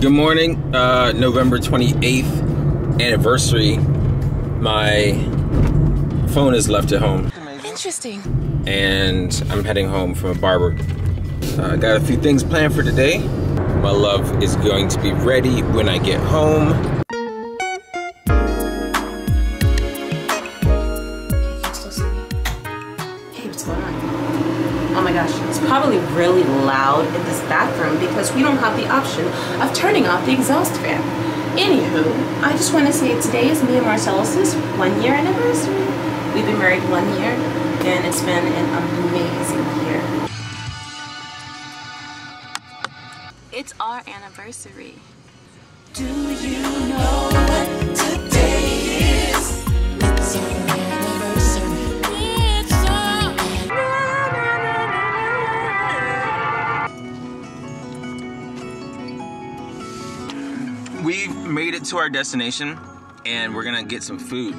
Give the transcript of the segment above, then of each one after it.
Good morning, uh, November 28th anniversary. My phone is left at home. Interesting. And I'm heading home from a barber. Uh, I got a few things planned for today. My love is going to be ready when I get home. Hey, what's going on? Oh my gosh, it's probably really loud in this bathroom because we don't have the option of turning off the exhaust fan. Anywho, I just want to say today is me and Marcellus' one year anniversary. We've been married one year and it's been an amazing year. It's our anniversary. Do you We've made it to our destination and we're gonna get some food.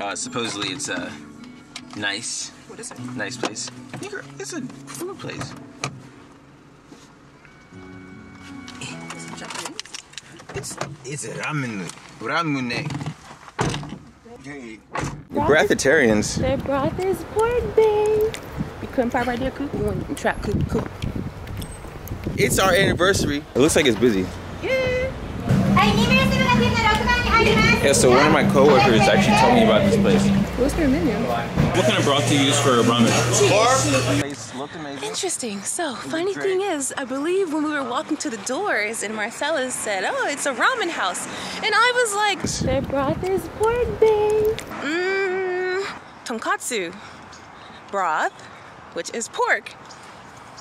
Uh, supposedly it's a nice, What is it? nice place. It's a food place. It's it's a ramen ramune. Hey. Breatharians. Their broth is pork babe. You couldn't park right there, Coop? You want to trap Coop, Coop. It's our anniversary. It looks like it's busy. Yeah, so one of my coworkers actually told me about this place. What's their menu? What kind of broth do you use for ramen? Place. Interesting. So, funny thing is, I believe when we were walking to the doors and Marcellus said, Oh, it's a ramen house. And I was like, Their broth is pork babe. Mmm, tonkatsu broth, which is pork.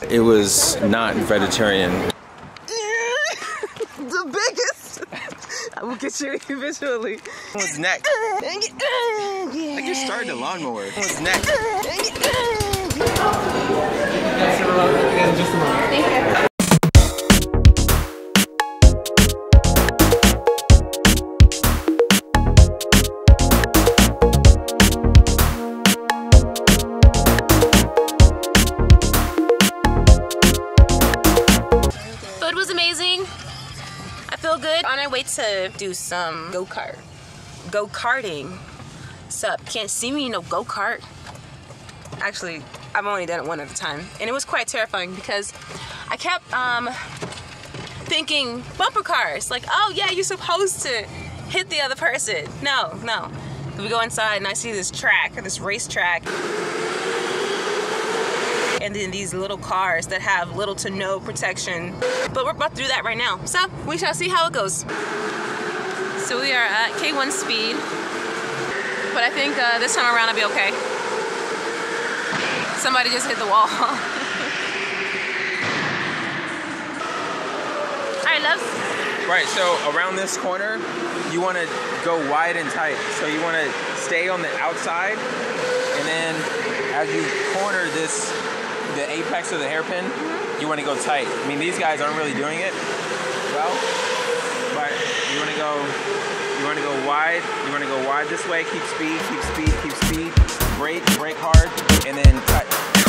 It was not vegetarian. the biggest. I will get you eventually. What's next? I just started the lawnmower. What's next? Food was amazing. Feel good. On our way to do some go kart, go karting. Sup? Can't see me no go kart. Actually, I've only done it one at a time, and it was quite terrifying because I kept um thinking bumper cars. Like, oh yeah, you're supposed to hit the other person. No, no. We go inside and I see this track, this racetrack and then these little cars that have little to no protection. But we're about to do that right now. So we shall see how it goes. So we are at K1 speed, but I think uh, this time around I'll be okay. Somebody just hit the wall. All right, loves. Right, so around this corner, you want to go wide and tight. So you want to stay on the outside, and then as you corner this, the apex of the hairpin, you want to go tight. I mean, these guys aren't really doing it well, but you want to go, you want to go wide. You want to go wide this way. Keep speed, keep speed, keep speed. Brake, brake hard, and then cut.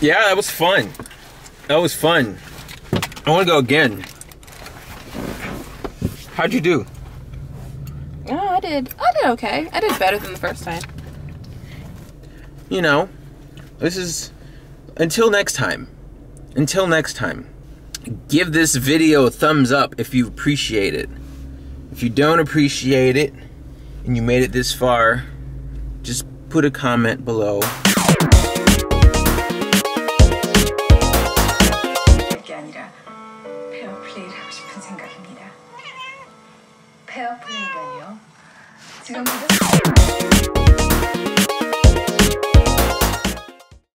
Yeah, that was fun. That was fun. I want to go again. How'd you do? Oh, I did. I did okay. I did better than the first time. You know, this is until next time. Until next time. Give this video a thumbs up if you appreciate it. If you don't appreciate it and you made it this far, just put a comment below. 배아프니까요? 지금